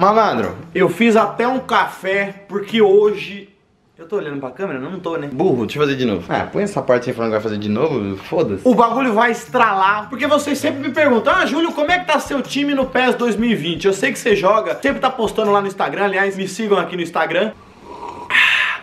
Malandro, eu fiz até um café porque hoje. Eu tô olhando pra câmera? Não, tô, né? Burro, deixa eu fazer de novo. Ah, põe essa parte aí falando que vai fazer de novo, foda-se. O bagulho vai estralar. Porque vocês sempre me perguntam: Ah, Júlio, como é que tá seu time no PES 2020? Eu sei que você joga, sempre tá postando lá no Instagram. Aliás, me sigam aqui no Instagram.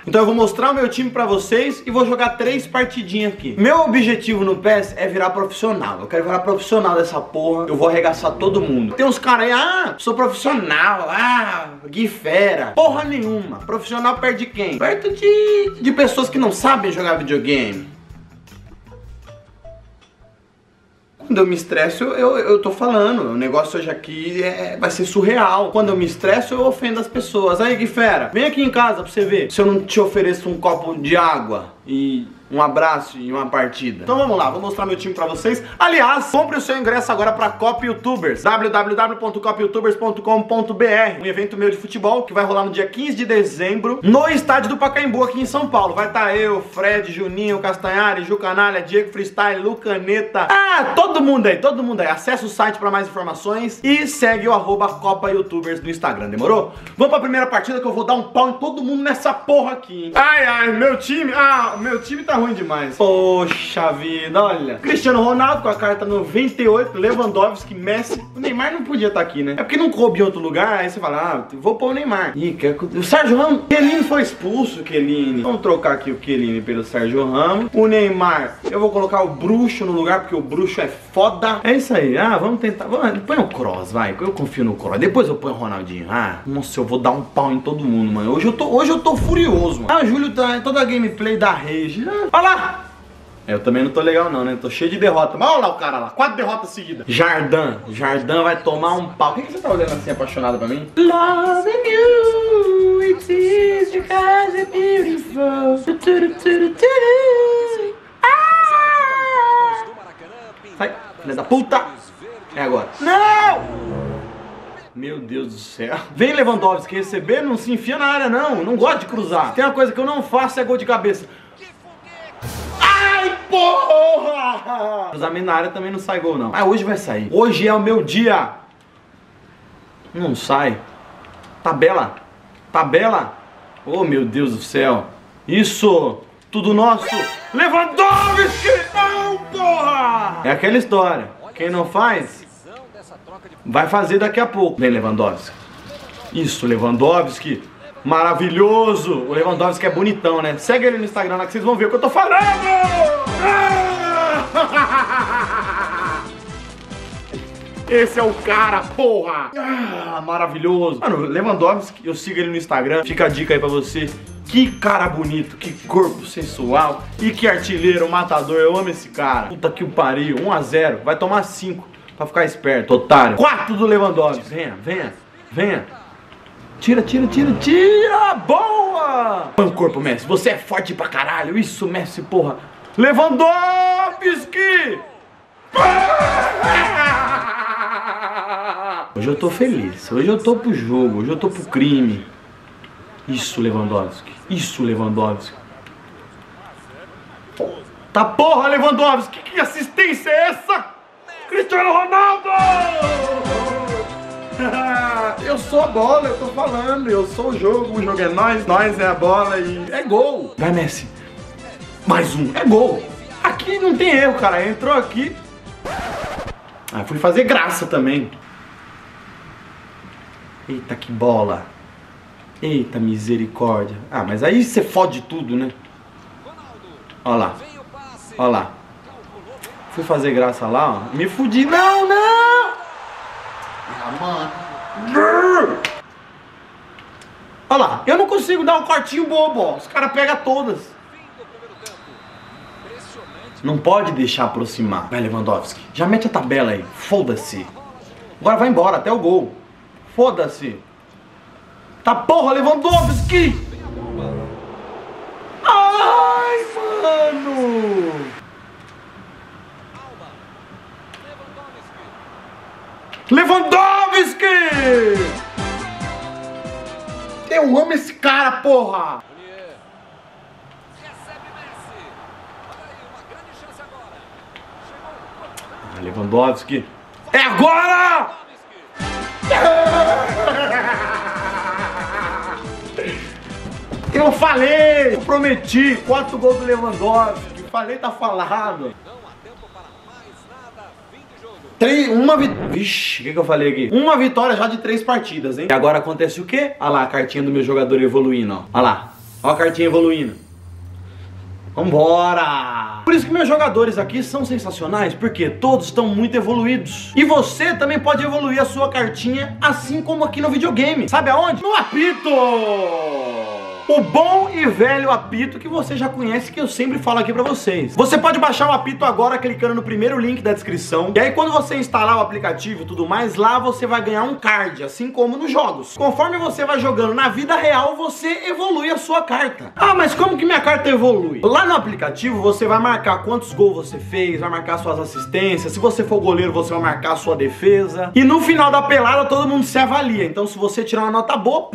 Então eu vou mostrar o meu time pra vocês e vou jogar três partidinhas aqui. Meu objetivo no PES é virar profissional. Eu quero virar profissional dessa porra. Eu vou arregaçar todo mundo. Tem uns caras aí, ah, sou profissional, ah, Gui Fera. Porra nenhuma. Profissional perto de quem? Perto de, de pessoas que não sabem jogar videogame. Quando eu me estresso, eu, eu tô falando. O negócio hoje aqui é, vai ser surreal. Quando eu me estresso, eu ofendo as pessoas. Aí, Guifera, vem aqui em casa pra você ver. Se eu não te ofereço um copo de água e um abraço e uma partida. Então vamos lá, vou mostrar meu time pra vocês. Aliás, compre o seu ingresso agora pra Copa Youtubers, www.copyoutubers.com.br, um evento meu de futebol que vai rolar no dia 15 de dezembro no estádio do Pacaembu aqui em São Paulo. Vai estar tá eu, Fred, Juninho, Castanhari, Ju Canalha, Diego Freestyle, Lucaneta. Ah, todo mundo aí, todo mundo aí. Acesse o site pra mais informações e segue o arroba Copa Youtubers no Instagram, demorou? Vamos pra primeira partida que eu vou dar um pau em todo mundo nessa porra aqui, hein? Ai, ai, meu time, ah, meu time tá ruim demais. Poxa vida, olha. Cristiano Ronaldo com a carta 98, Lewandowski, Messi. O Neymar não podia estar tá aqui, né? É porque não coube em outro lugar, aí você fala, ah, vou pôr o Neymar. Ih, que... o Sérgio Ramos, Kelini foi expulso, Kelini. Vamos trocar aqui o Kelini pelo Sérgio Ramos. O Neymar, eu vou colocar o Bruxo no lugar, porque o Bruxo é foda. É isso aí, ah, vamos tentar. Vamos, põe o Cross, vai, eu confio no Cross. Depois eu ponho o Ronaldinho. Ah, nossa, eu vou dar um pau em todo mundo, mano. Hoje eu tô, hoje eu tô furioso, mano. Ah, Júlio tá toda a gameplay da Rage. Ah, olha lá! É, eu também não tô legal não, né? Tô cheio de derrota. Mas olha lá o cara lá, quatro derrotas seguidas. Jardim, Jardim vai tomar um pau. Por que, que você tá olhando assim apaixonado pra mim? Loving you, it is because it's beautiful. Ah! Sai, filha da puta! É agora. Não! Meu Deus do céu. Vem Lewandowski receber, não se enfia na área não. Não gosta de cruzar. Tem uma coisa que eu não faço é gol de cabeça. Porra! Cruzamento na também não sai gol, não. Mas hoje vai sair. Hoje é o meu dia. Não sai. Tabela. Tabela. Oh, meu Deus do céu. Isso. Tudo nosso. Lewandowski! Não, porra! É aquela história. Quem não faz, vai fazer daqui a pouco. Vem, Lewandowski. Isso, Lewandowski. Maravilhoso! O Lewandowski é bonitão, né? Segue ele no Instagram lá que vocês vão ver o que eu tô falando! Esse é o cara, porra! Ah, maravilhoso! Mano, Lewandowski, eu sigo ele no Instagram. Fica a dica aí pra você. Que cara bonito, que corpo sensual e que artilheiro, matador. Eu amo esse cara. Puta que o pariu. 1x0. Vai tomar 5 pra ficar esperto, otário. 4 do Lewandowski. Venha, venha, venha. Tira, tira, tira, tira! Boa! Põe o corpo, Messi. Você é forte pra caralho. Isso, Messi, porra. Lewandowski! Hoje eu tô feliz. Hoje eu tô pro jogo. Hoje eu tô pro crime. Isso, Lewandowski. Isso, Lewandowski. Tá porra, Lewandowski. Que assistência é essa? Cristiano Ronaldo! eu sou a bola, eu tô falando, eu sou o jogo, o jogo é nós, nós é a bola e é gol. Vai, Messi. Mais um, é gol. Aqui não tem erro, cara. Entrou aqui. Ah, fui fazer graça também. Eita, que bola. Eita, misericórdia. Ah, mas aí você fode tudo, né? Olha lá. Olha lá. Fui fazer graça lá, ó. Me fudi. Não, não! Ah, mano. Olha lá, eu não consigo dar um cortinho bobo, ó. Os caras pegam todas. Não pode deixar aproximar. Vai, Lewandowski. Já mete a tabela aí. Foda-se. Agora vai embora, até o gol. Foda-se. Tá porra, Lewandowski! Ai, mano! Lewandowski! Eu amo esse cara, porra! Lewandowski. É agora! Eu falei! Eu prometi! Quatro gols do Lewandowski. Falei, tá falado. Três, uma vitória. Vixe, o que, que eu falei aqui? Uma vitória já de três partidas, hein? E agora acontece o quê? Olha lá a cartinha do meu jogador evoluindo, ó. Olha lá. Olha a cartinha evoluindo. Vambora! Por isso que meus jogadores aqui são sensacionais, porque todos estão muito evoluídos. E você também pode evoluir a sua cartinha, assim como aqui no videogame. Sabe aonde? No apito! O bom e velho apito que você já conhece, que eu sempre falo aqui pra vocês. Você pode baixar o apito agora clicando no primeiro link da descrição. E aí quando você instalar o aplicativo e tudo mais, lá você vai ganhar um card, assim como nos jogos. Conforme você vai jogando na vida real, você evolui a sua carta. Ah, mas como que minha carta evolui? Lá no aplicativo você vai marcar quantos gols você fez, vai marcar suas assistências. Se você for goleiro, você vai marcar sua defesa. E no final da pelada todo mundo se avalia. Então se você tirar uma nota boa,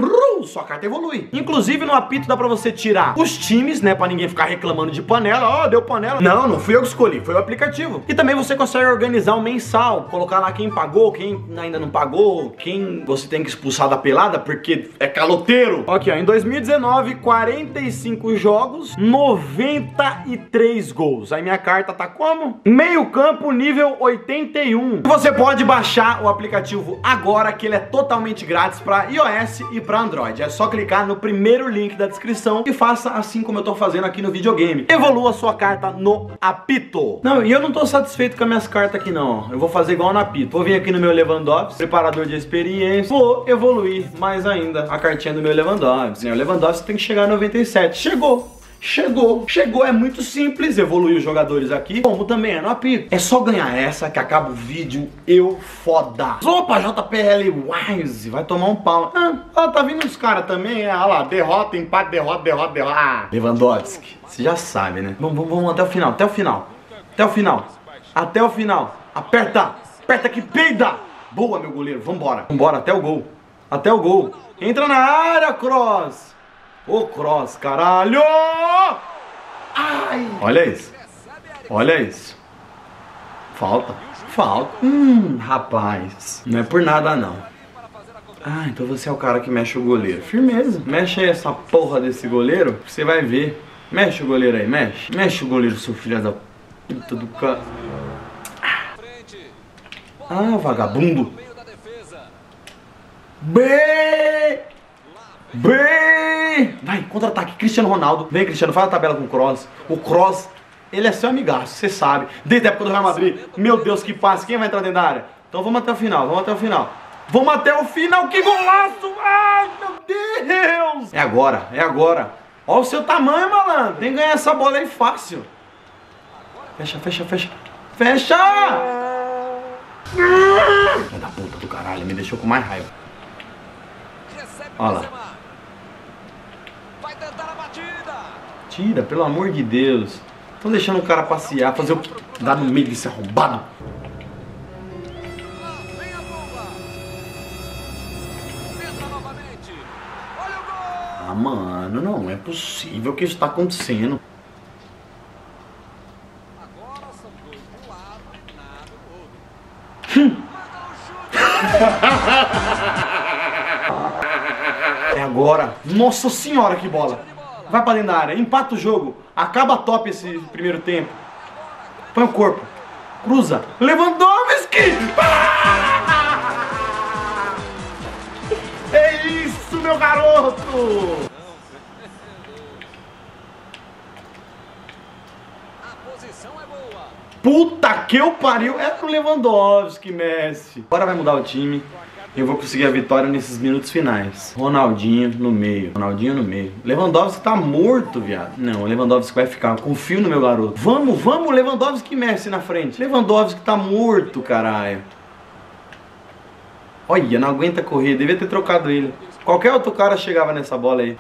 sua carta evolui. Inclusive no apito dá pra você tirar os times, né? Pra ninguém ficar reclamando de panela. Ó, oh, deu panela. Não, não fui eu que escolhi, foi o aplicativo. E também você consegue organizar um mensal, colocar lá quem pagou, quem ainda não pagou, quem você tem que expulsar da pelada porque é caloteiro. Aqui, ó, em 2019, 45 jogos, 93 gols. Aí minha carta tá como? Meio campo, nível 81. Você pode baixar o aplicativo agora, que ele é totalmente grátis para iOS e para Android. É só clicar no primeiro link da descrição e faça assim como eu tô fazendo aqui no videogame. Evolua sua carta no apito. Não, e eu não tô satisfeito com as minhas cartas aqui não. Eu vou fazer igual no apito. Vou vir aqui no meu Lewandowski, preparador de experiência. Vou evoluir mais ainda a cartinha do meu Lewandowski. O Lewandowski tem que chegar a 97. Chegou! Chegou, chegou, é muito simples evoluir os jogadores aqui, como também é no apito. É só ganhar essa que acaba o vídeo eu foda. Opa, JPL Wise, vai tomar um pau. Ah, tá vindo os caras também, olha lá, derrota, empate, derrota, derrota, derrota. Ah, Lewandowski, você já sabe, né? Vamos, vamos, vamos até o final, até o final, até o final, até o final. Aperta, aperta que peida. Boa, meu goleiro, vambora, vambora, até o gol, até o gol. Entra na área, Cross. Ô cross, caralho! Ai! Olha isso. Olha isso. Falta. Falta. Hum, rapaz. Não é por nada não. Ah, então você é o cara que mexe o goleiro. Firmeza. Mexe aí essa porra desse goleiro, você vai ver. Mexe o goleiro aí, mexe. Mexe o goleiro, seu filho da puta do cara. Ah, vagabundo. B. Bem! Vai, contra-ataque. Cristiano Ronaldo. Vem, Cristiano, faz a tabela com o Cross. O Cross, ele é seu amigaço, você sabe. Desde a época do Real Madrid. Meu Deus, que passe. Quem vai entrar dentro da área? Então vamos até o final, vamos até o final. Vamos até o final. Que golaço! Ai, meu Deus! É agora, é agora. Olha o seu tamanho, malandro. Tem que ganhar essa bola aí fácil. Fecha, fecha, fecha. Fecha! Filha da puta do caralho, me deixou com mais raiva. Olha lá. Tira, pelo amor de Deus. Estão deixando o cara passear, fazer o que dá no meio desse arrombado. Ah, mano, não é possível que isso está acontecendo. é agora. Nossa senhora, que bola vai pra dentro da área, empata o jogo, acaba top esse primeiro tempo. Põe o corpo, cruza, Lewandowski! Ah! É isso, meu garoto! Puta que eu pariu! É pro Lewandowski, Messi. Agora vai mudar o time eu vou conseguir a vitória nesses minutos finais. Ronaldinho no meio. Ronaldinho no meio. Lewandowski tá morto, viado. Não, o Lewandowski vai ficar. Confio no meu garoto. Vamos, vamos, Lewandowski Messi na frente. Lewandowski tá morto, caralho. Olha, não aguenta correr. Devia ter trocado ele. Qualquer outro cara chegava nessa bola aí.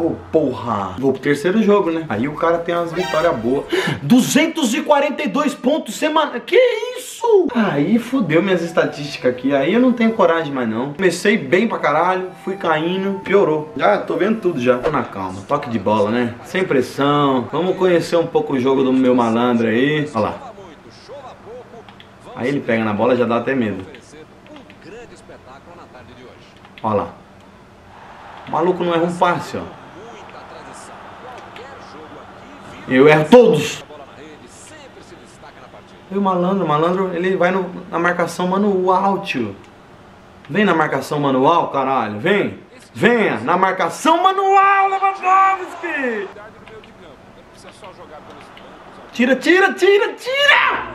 Oh, porra. Vou pro terceiro jogo, né? Aí o cara tem umas vitórias boas. 242 pontos semana. Que isso? Aí fudeu minhas estatísticas aqui. Aí eu não tenho coragem mais não. Comecei bem pra caralho, fui caindo, piorou. Já tô vendo tudo já. Tô na calma. Toque de bola, né? Sem pressão. Vamos conhecer um pouco o jogo do meu malandro aí. Olha lá. Aí ele pega na bola já dá até medo. Olha lá. O maluco não erra um passe, ó. Eu erro todos. E o malandro, o malandro, ele vai no, na marcação manual, tio. Vem na marcação manual, caralho. Vem. Venha na marcação manual, Lewandowski. Tira, tira, tira, tira!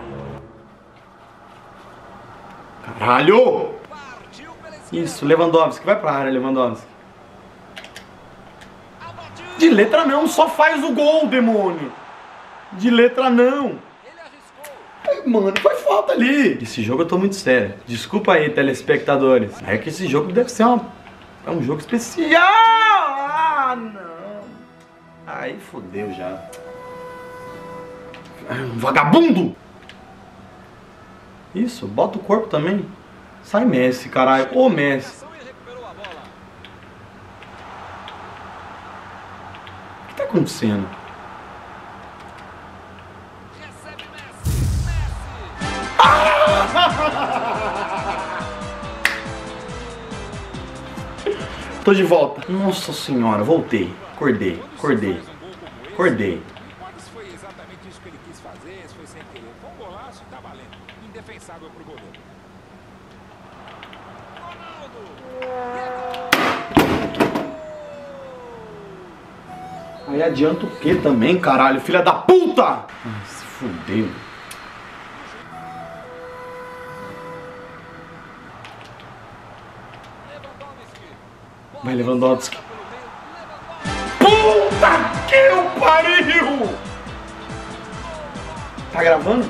Caralho! Isso, Lewandowski. Vai pra área, Lewandowski. De letra não, só faz o gol, demônio. De letra não. Mano, foi falta ali. Esse jogo eu tô muito sério. Desculpa aí, telespectadores. É que esse jogo deve ser uma... É um jogo especial. Ah, não. Aí fodeu já. É um vagabundo. Isso, bota o corpo também. Sai Messi, caralho. Ô Messi. O que tá acontecendo? Tô de volta. Nossa senhora, voltei. Acordei, acordei, acordei. Se foi exatamente isso que ele quis fazer, se foi sem querer. Foi um golaço, tá valendo. Indefensável pro goleiro. Aí adianta o que também, caralho? Filha da puta! Ah, se fudeu. Vai Lewandowski. Puta que o pariu! Tá gravando?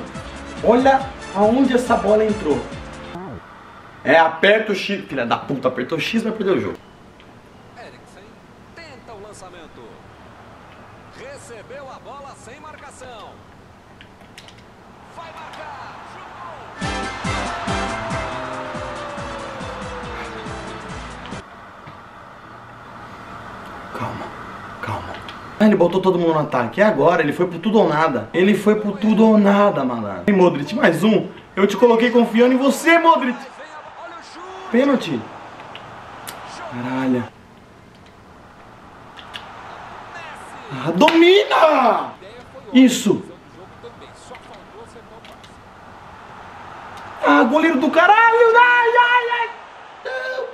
Olha aonde essa bola entrou. É, aperta o X. Filha da puta, apertou o X, vai perder o jogo. Recebeu a bola sem marcação. Vai marcar. Chutou. Calma, calma. Ah, Ele botou todo mundo no ataque. E agora? Ele foi pro tudo ou nada. Ele foi pro tudo ou nada, malandro. E Modric, mais um. Eu te coloquei confiando em você, Modric. Pênalti. Caralho. Ah, domina! Isso. Ah, goleiro do caralho! Ai, ai, ai!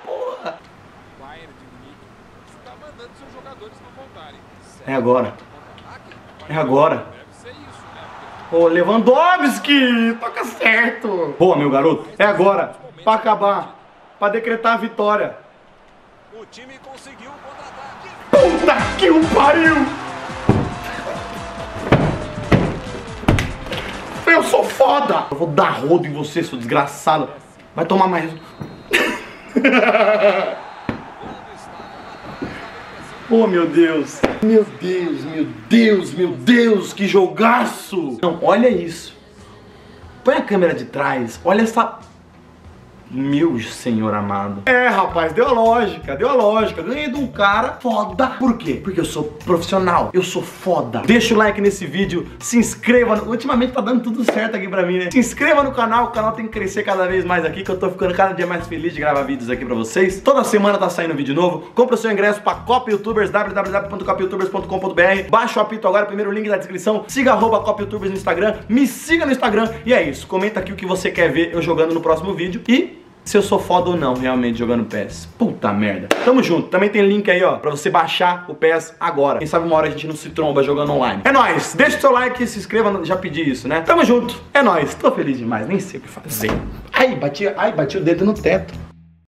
Porra! É agora. É agora. Ô, Lewandowski! Toca certo! Boa, meu garoto. É agora. Pra acabar. Pra decretar a vitória. O time conseguiu o contra-ataque. Puta que o pariu! Eu sou foda! Eu vou dar rodo em você, seu desgraçado. Vai tomar mais. oh, meu Deus. Meu Deus, meu Deus, meu Deus, que jogaço! Não, olha isso. Põe a câmera de trás. Olha essa meu senhor amado. É, rapaz, deu a lógica, deu a lógica. Ganhei de um cara foda. Por quê? Porque eu sou profissional, eu sou foda. Deixa o like nesse vídeo, se inscreva. No... Ultimamente tá dando tudo certo aqui pra mim, né? Se inscreva no canal, o canal tem que crescer cada vez mais aqui, que eu tô ficando cada dia mais feliz de gravar vídeos aqui pra vocês. Toda semana tá saindo vídeo novo. Compra o seu ingresso pra Copa Youtubers, www.copayoutubers.com.br. Baixa o apito agora, primeiro link da descrição. Siga arroba Copa Youtubers no Instagram, me siga no Instagram. E é isso, comenta aqui o que você quer ver eu jogando no próximo vídeo. E se eu sou foda ou não realmente jogando PES. Puta merda. Tamo junto. Também tem link aí, ó, pra você baixar o PES agora. Quem sabe uma hora a gente não se tromba jogando online. É nóis. Deixa o seu like, se inscreva. Já pedi isso, né? Tamo junto. É nóis. Tô feliz demais. Nem sei o que fazer. Ai, bati, ai, bati o dedo no teto.